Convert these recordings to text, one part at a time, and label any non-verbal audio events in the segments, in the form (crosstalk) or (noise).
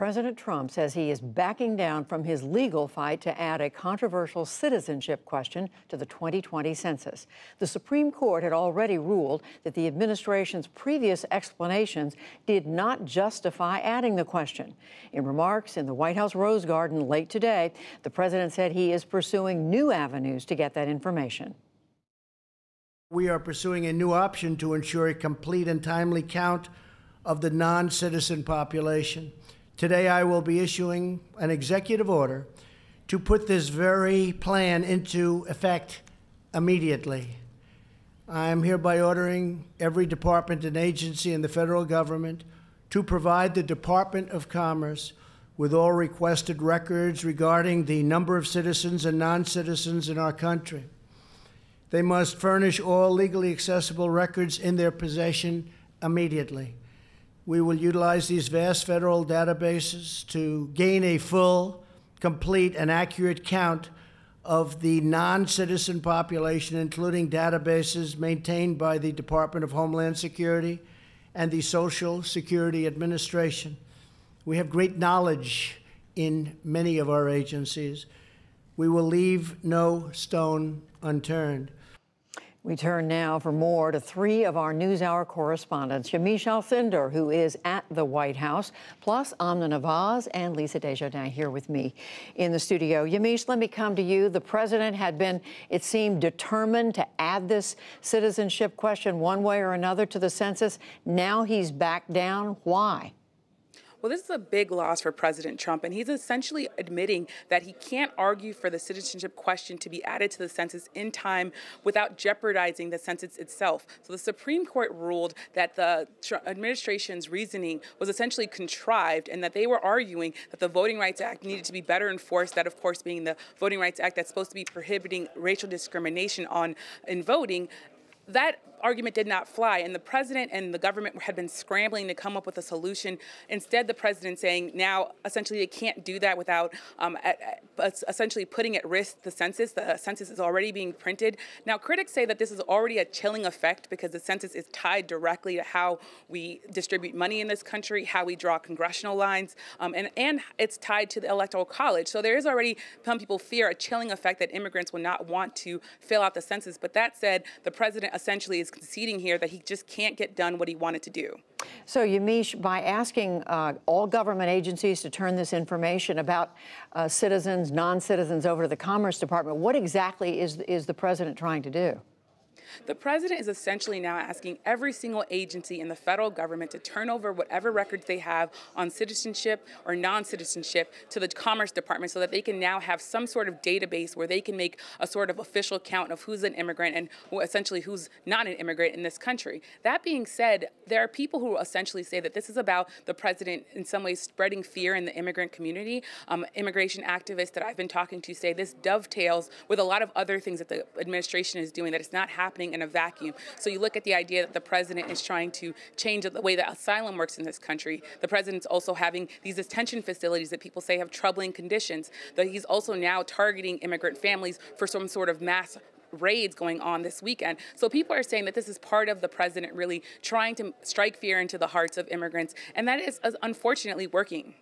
President Trump says he is backing down from his legal fight to add a controversial citizenship question to the 2020 census. The Supreme Court had already ruled that the administration's previous explanations did not justify adding the question. In remarks in the White House Rose Garden late today, the president said he is pursuing new avenues to get that information. We are pursuing a new option to ensure a complete and timely count of the non citizen population. Today, I will be issuing an executive order to put this very plan into effect immediately. I am hereby ordering every department and agency in the federal government to provide the Department of Commerce with all requested records regarding the number of citizens and non citizens in our country. They must furnish all legally accessible records in their possession immediately. We will utilize these vast federal databases to gain a full, complete, and accurate count of the non citizen population, including databases maintained by the Department of Homeland Security and the Social Security Administration. We have great knowledge in many of our agencies. We will leave no stone unturned. We turn now for more to three of our NewsHour correspondents, Yamiche Alcindor, who is at the White House, plus Amna Nawaz and Lisa Desjardins here with me in the studio. Yamiche, let me come to you. The president had been, it seemed, determined to add this citizenship question one way or another to the census. Now he's back down. Why? Well, this is a big loss for President Trump, and he's essentially admitting that he can't argue for the citizenship question to be added to the census in time without jeopardizing the census itself. So the Supreme Court ruled that the administration's reasoning was essentially contrived and that they were arguing that the Voting Rights Act needed to be better enforced, that, of course, being the Voting Rights Act that's supposed to be prohibiting racial discrimination on in voting that argument did not fly, and the president and the government had been scrambling to come up with a solution. Instead, the president saying now essentially they can't do that without um, at, at, essentially putting at risk the census. The census is already being printed. Now, critics say that this is already a chilling effect because the census is tied directly to how we distribute money in this country, how we draw congressional lines, um, and, and it's tied to the electoral college. So there is already, some people fear, a chilling effect that immigrants will not want to fill out the census. But that said, the president essentially is conceding here that he just can't get done what he wanted to do. So, Yamiche, by asking uh, all government agencies to turn this information about uh, citizens, non citizens over to the Commerce Department, what exactly is, is the president trying to do? The president is essentially now asking every single agency in the federal government to turn over whatever records they have on citizenship or non citizenship to the Commerce Department so that they can now have some sort of database where they can make a sort of official count of who's an immigrant and who essentially who's not an immigrant in this country. That being said, there are people who essentially say that this is about the president in some ways spreading fear in the immigrant community. Um, immigration activists that I've been talking to say this dovetails with a lot of other things that the administration is doing, that it's not happening happening in a vacuum. So you look at the idea that the president is trying to change the way that asylum works in this country. The president's also having these detention facilities that people say have troubling conditions. That he's also now targeting immigrant families for some sort of mass raids going on this weekend. So people are saying that this is part of the president really trying to strike fear into the hearts of immigrants, and that is unfortunately working.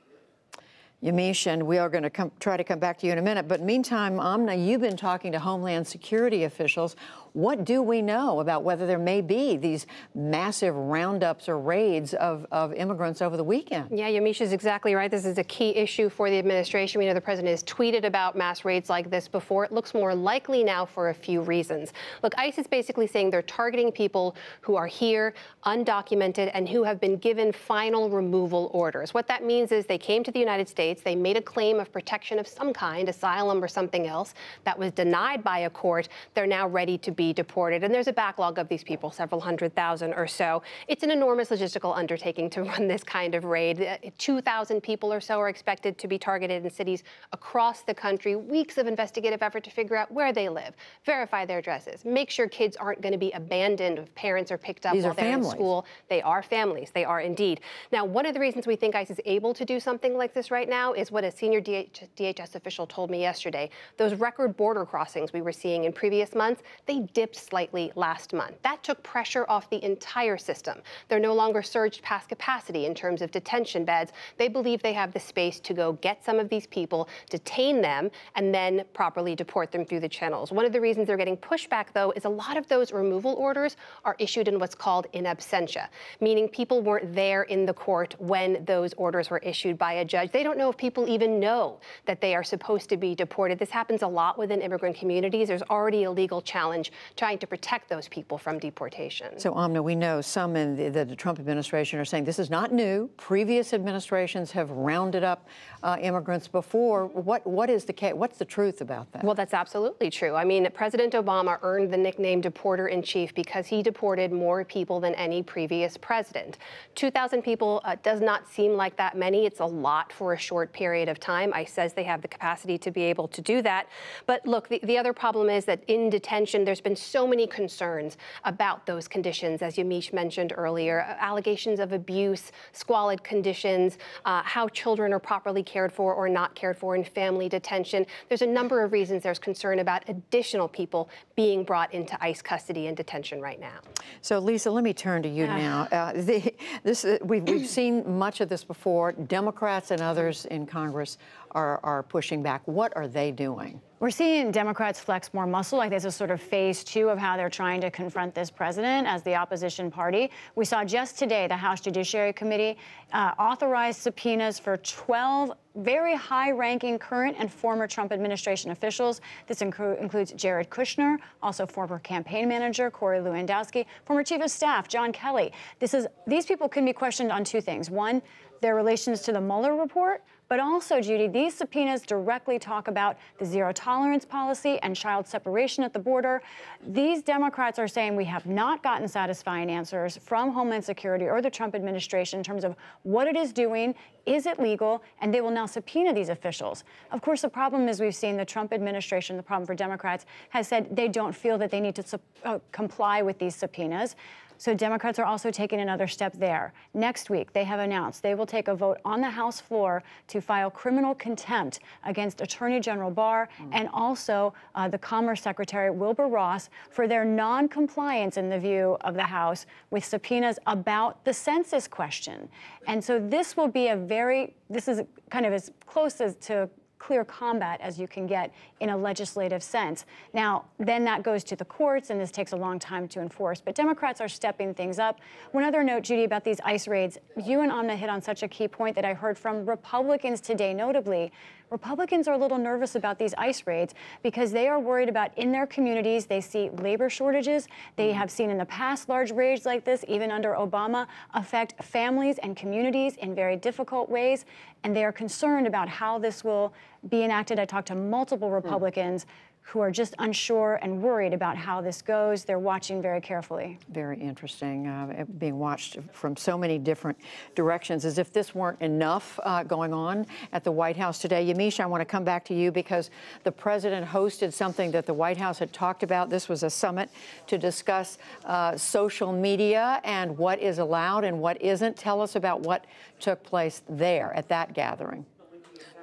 Yamiche, and we are going to come, try to come back to you in a minute. But meantime, Amna, you've been talking to Homeland Security officials. What do we know about whether there may be these massive roundups or raids of, of immigrants over the weekend? Yeah, Yamiche is exactly right. This is a key issue for the administration. We know the president has tweeted about mass raids like this before. It looks more likely now for a few reasons. Look, ICE is basically saying they're targeting people who are here, undocumented, and who have been given final removal orders. What that means is they came to the United States, they made a claim of protection of some kind, asylum or something else, that was denied by a court. They're now ready to be deported. And there's a backlog of these people, several hundred thousand or so. It's an enormous logistical undertaking to (laughs) run this kind of raid. Uh, 2,000 people or so are expected to be targeted in cities across the country. Weeks of investigative effort to figure out where they live, verify their addresses, make sure kids aren't going to be abandoned if parents are picked up These while they're families. in school. They are families. They are indeed. Now, one of the reasons we think ICE is able to do something like this right now is what a senior DHS official told me yesterday. Those record border crossings we were seeing in previous months, they dipped slightly last month. That took pressure off the entire system. They're no longer surged past capacity in terms of detention beds. They believe they have the space to go get some of these people, detain them, and then properly deport them through the channels. One of the reasons they're getting pushback, though, is a lot of those removal orders are issued in what's called in absentia, meaning people weren't there in the court when those orders were issued by a judge. They don't know if people even know that they are supposed to be deported. This happens a lot within immigrant communities. There's already a legal challenge trying to protect those people from deportation. So, Amna, we know some in the, the, the Trump administration are saying this is not new. Previous administrations have rounded up uh, immigrants before. What what is the case? What's the truth about that? Well, that's absolutely true. I mean, President Obama earned the nickname deporter in chief because he deported more people than any previous president. 2,000 people uh, does not seem like that many. It's a lot for a short period of time. ICE says they have the capacity to be able to do that. But look, the, the other problem is that in detention, there's been so many concerns about those conditions, as Yamiche mentioned earlier, allegations of abuse, squalid conditions, uh, how children are properly cared for or not cared for in family detention. There's a number of reasons there's concern about additional people being brought into ICE custody and detention right now. So, Lisa, let me turn to you uh, now. Uh, the, this, uh, we've, we've seen much of this before. Democrats and others in Congress are, are pushing back. What are they doing? We're seeing Democrats flex more muscle, like this is sort of phase two of how they're trying to confront this president as the opposition party. We saw just today the House Judiciary Committee uh, authorized subpoenas for 12 very high ranking current and former Trump administration officials. This inclu- includes Jared Kushner, also former campaign manager Corey Lewandowski, former chief of staff John Kelly. This is, these people can be questioned on two things. One, their relations to the Mueller report, but also, Judy, these subpoenas directly talk about the zero tolerance policy and child separation at the border. These Democrats are saying we have not gotten satisfying answers from Homeland Security or the Trump administration in terms of what it is doing, is it legal, and they will now subpoena these officials. Of course, the problem is we've seen the Trump administration, the problem for Democrats, has said they don't feel that they need to uh, comply with these subpoenas. So Democrats are also taking another step there. Next week, they have announced they will take a vote on the House floor to file criminal contempt against Attorney General Barr mm. and also uh, the Commerce Secretary Wilbur Ross for their non-compliance, in the view of the House, with subpoenas about the census question. And so this will be a very, this is kind of as close as to clear combat as you can get in a legislative sense. Now, then that goes to the courts, and this takes a long time to enforce. But Democrats are stepping things up. One other note, Judy, about these ICE raids. You and Amna hit on such a key point that I heard from Republicans today, notably. Republicans are a little nervous about these ICE raids because they are worried about in their communities, they see labor shortages. They have seen in the past large raids like this, even under Obama, affect families and communities in very difficult ways. And they are concerned about how this will be enacted. I talked to multiple Republicans. Hmm who are just unsure and worried about how this goes. They're watching very carefully. Very interesting, uh, being watched from so many different directions, as if this weren't enough uh, going on at the White House today. Yamiche, I want to come back to you because the president hosted something that the White House had talked about. This was a summit to discuss uh, social media and what is allowed and what isn't. Tell us about what took place there at that gathering.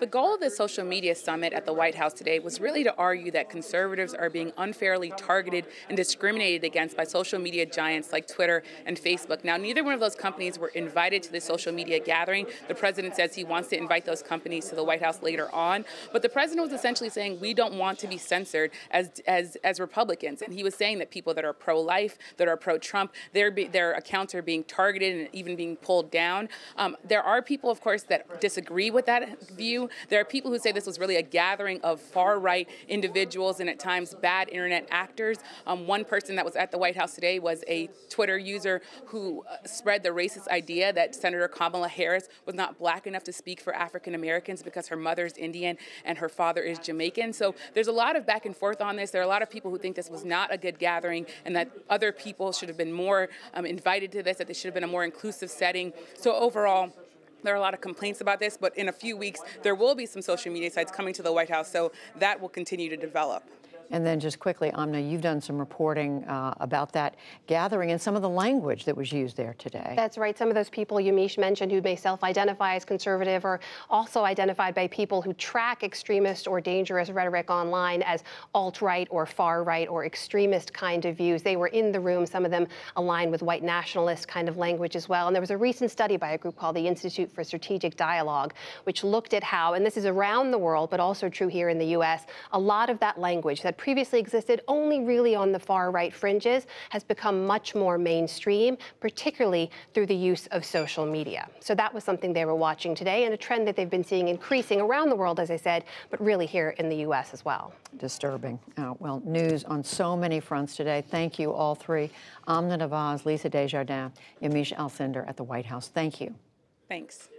The goal of the social media summit at the White House today was really to argue that conservatives are being unfairly targeted and discriminated against by social media giants like Twitter and Facebook. Now, neither one of those companies were invited to the social media gathering. The president says he wants to invite those companies to the White House later on. But the president was essentially saying we don't want to be censored as as as Republicans, and he was saying that people that are pro-life, that are pro-Trump, their their accounts are being targeted and even being pulled down. Um, there are people, of course, that disagree with that view. There are people who say this was really a gathering of far right individuals and at times bad internet actors. Um, one person that was at the White House today was a Twitter user who uh, spread the racist idea that Senator Kamala Harris was not black enough to speak for African Americans because her mother's Indian and her father is Jamaican. So there's a lot of back and forth on this. There are a lot of people who think this was not a good gathering and that other people should have been more um, invited to this, that this should have been a more inclusive setting. So overall, there are a lot of complaints about this, but in a few weeks, there will be some social media sites coming to the White House, so that will continue to develop. And then just quickly, Amna, you've done some reporting uh, about that gathering and some of the language that was used there today. That's right. Some of those people Yamiche mentioned who may self-identify as conservative are also identified by people who track extremist or dangerous rhetoric online as alt-right or far-right or extremist kind of views. They were in the room, some of them aligned with white nationalist kind of language as well. And there was a recent study by a group called the Institute for Strategic Dialogue, which looked at how, and this is around the world, but also true here in the U.S., a lot of that language that previously existed only really on the far right fringes has become much more mainstream, particularly through the use of social media. So that was something they were watching today and a trend that they've been seeing increasing around the world, as I said, but really here in the U.S. as well. Disturbing. Uh, well, news on so many fronts today. Thank you, all three. Amna Nawaz, Lisa Desjardins, Yamiche Alcindor at the White House. Thank you. Thanks.